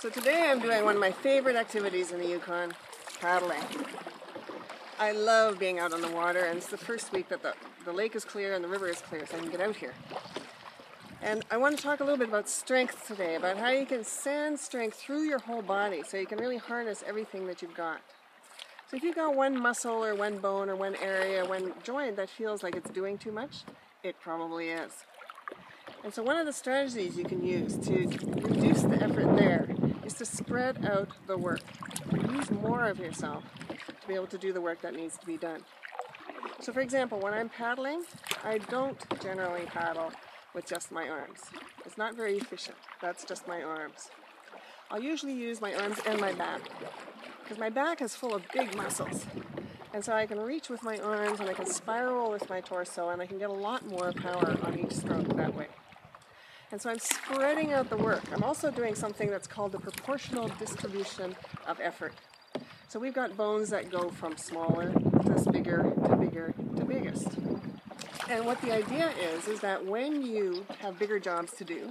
So today I'm doing one of my favorite activities in the Yukon, paddling. I love being out on the water and it's the first week that the, the lake is clear and the river is clear so I can get out here. And I want to talk a little bit about strength today, about how you can send strength through your whole body so you can really harness everything that you've got. So if you've got one muscle or one bone or one area, one joint that feels like it's doing too much, it probably is. And so one of the strategies you can use to reduce the effort there is to spread out the work. Use more of yourself to be able to do the work that needs to be done. So for example, when I'm paddling, I don't generally paddle with just my arms. It's not very efficient. That's just my arms. I'll usually use my arms and my back because my back is full of big muscles. And so I can reach with my arms and I can spiral with my torso and I can get a lot more power on each stroke that way. And so I'm spreading out the work. I'm also doing something that's called the proportional distribution of effort. So we've got bones that go from smaller to bigger to bigger to biggest. And what the idea is, is that when you have bigger jobs to do,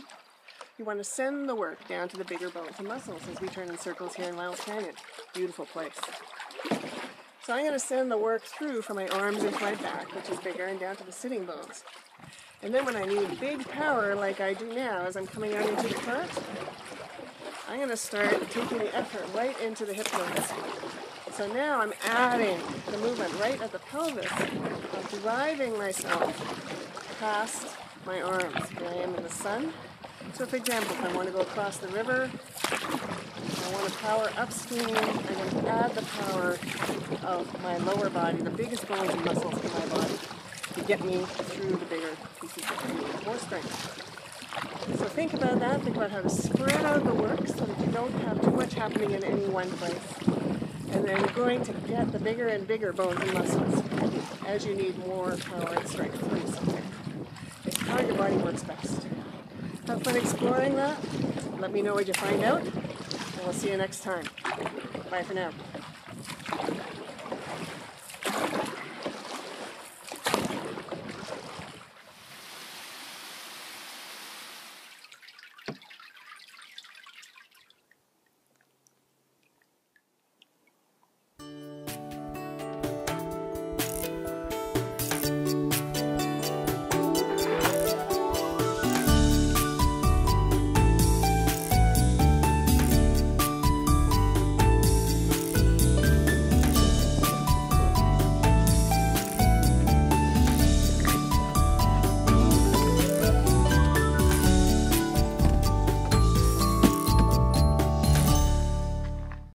you want to send the work down to the bigger bones and muscles as we turn in circles here in Miles Canyon. Beautiful place. So I'm going to send the work through from my arms into my back, which is bigger, and down to the sitting bones. And then when I need big power like I do now as I'm coming out into the current, I'm going to start taking the effort right into the hip bones. So now I'm adding the movement right at the pelvis of driving myself past my arms. Here I am in the sun. So for example, if I want to go across the river, I want to power upstream, I'm going to add the power of my lower body, the biggest bones and muscles in my body, to get me through the bigger pieces of more strength. So think about that. Think about how to spread out the work so that you don't have too much happening in any one place. And then you're going to get the bigger and bigger bones and muscles as you need more power and strength to do something. It's how your body works best. Have fun exploring that. Let me know what you find out. And we'll see you next time. Bye for now.